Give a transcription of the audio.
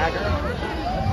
dagger.